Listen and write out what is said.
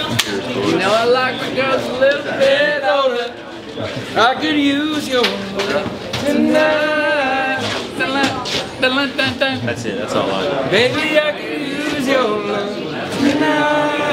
You know I like just a little bit older. I could use your love tonight. That's it, that's all I know. Baby, I could use your love tonight.